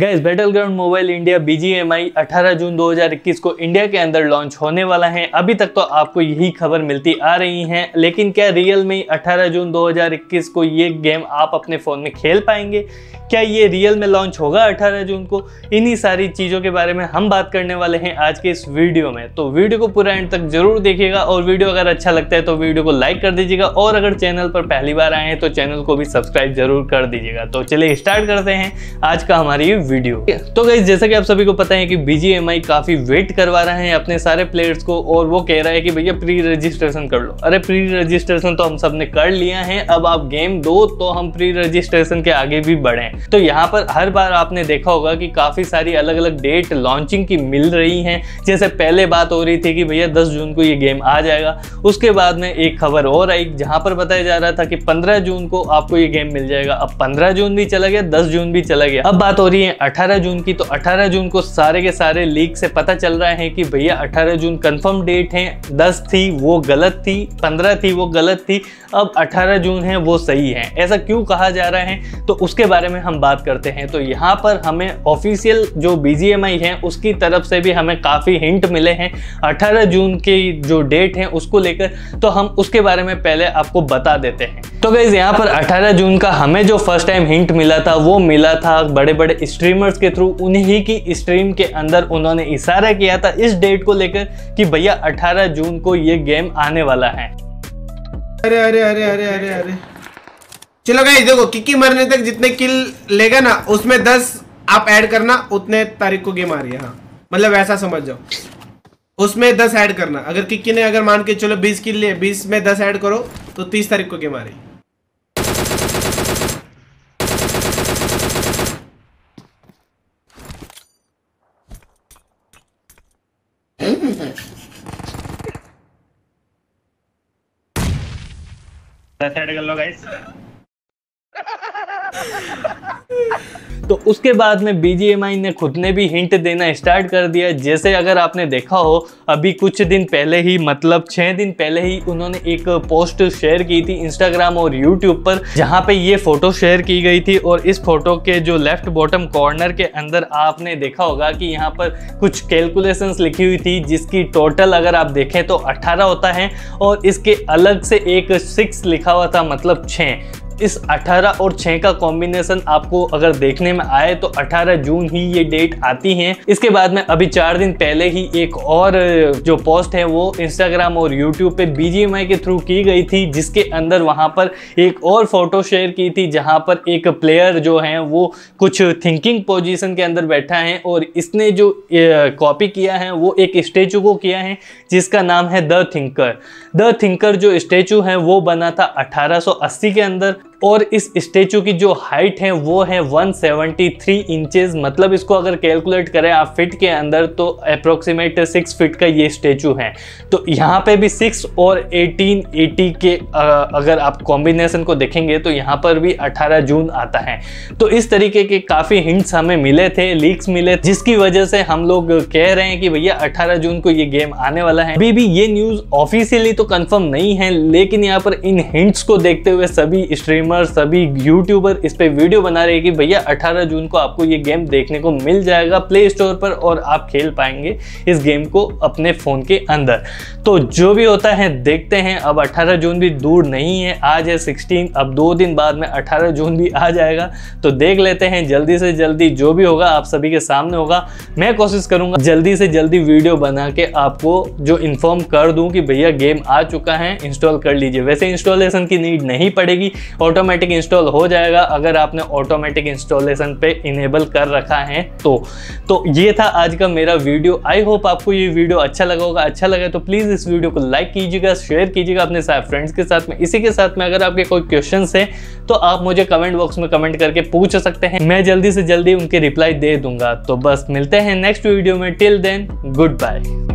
Guys Battle Ground Mobile India BGMI 18 June 2021 को India के अंदर लॉन्च होने वाला है। अभी तक तो आपको यही खबर मिलती आ रही है, लेकिन क्या रियल में 18 जून 2021 को ये गेम आप अपने फ़ोन में खेल पाएँगे? क्या ये रियल में लॉन्च होगा 18 जून को? इन्हीं सारी चीज़ों के बारे में हम बात करने वाले हैं आज के इस वीडियो में। तो वीडियो को पूरा एंड तक ज़रूर देखिएगा, और वीडियो अगर अच्छा लगता है तो वीडियो को लाइक कर दीजिएगा, और अगर चैनल पर पहली बार आए हैं तो चैनल को भी सब्सक्राइब ज़रूर कर दीजिएगा। तो चलिए स्टार्ट करते हैं आज का हमारी वीडियो। तो गई जैसा कि आप सभी को पता है कि बीजीएमआई काफ़ी वेट करवा रहा है अपने सारे प्लेयर्स को और वो कह रहा है कि भैया प्री रजिस्ट्रेशन कर लो। अरे प्री रजिस्ट्रेशन तो हम सबने कर लिया है, अब आप गेम दो तो हम प्री रजिस्ट्रेशन के आगे भी बढ़ें तो यहाँ पर हर बार आपने देखा होगा कि काफ़ी सारी अलग अलग डेट लॉन्चिंग की मिल रही है। जैसे पहले बात हो रही थी कि भैया 10 जून को ये गेम आ जाएगा। उसके बाद में एक खबर और आई, जहाँ पर बताया जा रहा था कि 15 जून को आपको ये गेम मिल जाएगा। अब 15 जून भी चला गया 10 जून भी चला गया। अब बात हो रही है 18 जून की तो 18 जून को सारे के सारे लीक से पता चल रहा है कि भैया 18 जून कंफर्म डेट है 10 थी, वो गलत थी 15 थी, वो गलत थी, अब 18 जून है, वो सही है। ऐसा क्यों कहा जा रहा है? तो उसके बारे में हम बात करते हैं। तो यहाँ पर हमें ऑफिशियल जो बीजीएमआई है, उसकी तरफ़ से भी हमें काफ़ी हिंट मिले हैं। 18 जून की जो डेट है, उसको लेकर तो हम उसके बारे में पहले आपको बता देते हैं। तो गैज़ यहाँ पर 18 जून का हमें जो फ़र्स्ट टाइम हिंट मिला था, वो मिला था बड़े बड़े स्ट्रीमर्स के थ्रू उन्हीं की स्ट्रीम के अंदर उन्होंने इशारा किया था इस डेट को लेकर कि भैया 18 जून को ये गेम आने वाला है। अरे अरे अरे अरे अरे अरे। चलो गाइस देखो किकी मरने तक जितने किल लेगा ना, उसमें दस आप ऐड करना, उतने तारीख को गेम आ रही है हाँ। मतलब ऐसा समझ जाओ। उसमें दस ऐड करना। अगर किक्की ने अगर मान के चलो बीस किल लिए, बीस में दस ऐड करो तो तीस तारीख को गेम आ रही कर लो गाइस तो उसके बाद में बीजीएमआई ने खुद ने भी हिंट देना स्टार्ट कर दिया। जैसे अगर आपने देखा हो, अभी कुछ दिन पहले ही मतलब छः दिन पहले ही उन्होंने एक पोस्ट शेयर की थी इंस्टाग्राम और यूट्यूब पर, जहाँ पे ये फ़ोटो शेयर की गई थी और इस फ़ोटो के जो लेफ़्ट बॉटम कॉर्नर के अंदर आपने देखा होगा कि यहाँ पर कुछ कैलकुलेशंस लिखी हुई थी, जिसकी टोटल अगर आप देखें तो 18 होता है और इसके अलग से एक सिक्स लिखा हुआ था मतलब छः इस 18 और 6 का कॉम्बिनेशन आपको अगर देखने में आए तो 18 जून ही ये डेट आती है। इसके बाद में अभी चार दिन पहले ही एक और, जो पोस्ट है वो इंस्टाग्राम और यूट्यूब पे बीजीएमआई के थ्रू की गई थी, जिसके अंदर वहाँ पर एक और फ़ोटो शेयर की थी, जहाँ पर एक प्लेयर जो है वो कुछ थिंकिंग पोजिशन के अंदर बैठा है और इसने जो कॉपी किया है, वो एक स्टेचू को किया है, जिसका नाम है द थिंकर द थिंकर जो स्टेचू है वो बना था अठारह सौ अस्सी के अंदर और इस स्टेचू की जो हाइट है, वो है 173 इंचेस मतलब इसको अगर कैलकुलेट करें आप फिट के अंदर तो अप्रोक्सीमेट 6 फिट का ये स्टेचू है. तो यहाँ पे भी 6 और 1880 के अगर आप कॉम्बिनेशन को देखेंगे तो यहाँ पर भी 18 जून आता है. तो इस तरीके के काफ़ी हिंट्स हमें मिले थे लीक्स मिले जिसकी वजह से हम लोग कह रहे हैं कि भैया 18 जून को ये गेम आने वाला है. अभी भी ये न्यूज़ ऑफिशियली तो कन्फर्म नहीं है, लेकिन यहाँ पर इन हिंट्स को देखते हुए सभी स्ट्रीमर स्ट्रीमर सभी यूट्यूबर इस पे वीडियो बना रहे हैं कि भैया 18 जून को आपको ये गेम देखने को मिल जाएगा प्ले स्टोर पर और आप खेल पाएँगे इस गेम को अपने फ़ोन के अंदर। तो जो भी होता है, देखते हैं। अब 18 जून भी दूर नहीं है। आज है 16 अब दो दिन बाद में 18 जून भी आ जाएगा। तो देख लेते हैं, जल्दी से जल्दी जो भी होगा, आप सभी के सामने होगा। मैं कोशिश करूँगा जल्दी से जल्दी वीडियो बना के आपको जो इन्फॉर्म कर दूँ कि भैया गेम आ चुका है इंस्टॉल कर लीजिए। वैसे इंस्टॉलेशन की नीड नहीं पड़ेगी। ऑटो ऑटोमेटिक इंस्टॉल हो जाएगा, अगर आपने ऑटोमेटिक इंस्टॉलेशन पे इनेबल कर रखा है तो। तो ये था आज का मेरा वीडियो आई होप आपको ये वीडियो अच्छा लगा होगा। अच्छा लगे तो प्लीज़ इस वीडियो को लाइक कीजिएगा शेयर कीजिएगा अपने फ्रेंड्स के साथ में। इसी के साथ में अगर आपके कोई क्वेश्चन है तो आप मुझे कमेंट बॉक्स में कमेंट करके पूछ सकते हैं। मैं जल्दी से जल्दी उनके रिप्लाई दे दूँगा। तो बस मिलते हैं नेक्स्ट वीडियो में। Till then goodbye